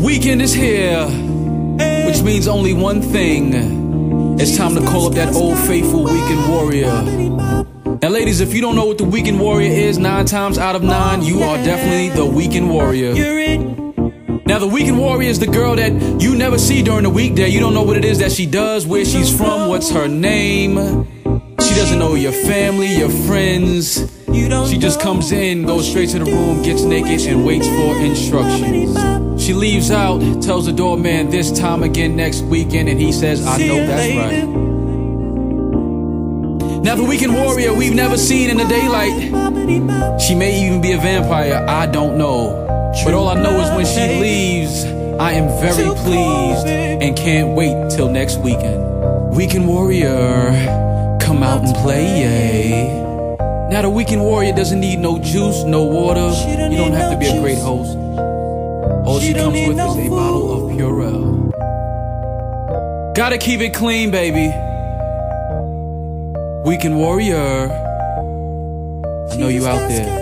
Weekend is here, which means only one thing. It's time to call up that old faithful weekend warrior. Now, ladies, if you don't know what the weekend warrior is, nine times out of nine, you are definitely the weekend warrior. Now, the weekend warrior is the girl that you never see during the weekday. You don't know what it is that she does, where she's from, what's her name. She doesn't know your family, your friends. She just comes in, goes straight to the room, gets naked, and waits for instructions. Leaves out, tells the doorman this time again next weekend, and he says, I know that's right. Now, the weekend warrior we've never seen in the daylight. She may even be a vampire, I don't know. But all I know is when she leaves, I am very pleased and can't wait till next weekend. Weekend warrior, come out and play, yay. Now, the weekend warrior doesn't need no juice, no water. You don't have to be a great host. All she comes with is a bottle of Purell. Gotta keep it clean, baby. Weekend warrior. I know you out there.